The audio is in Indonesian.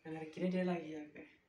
Dan dia lagi ya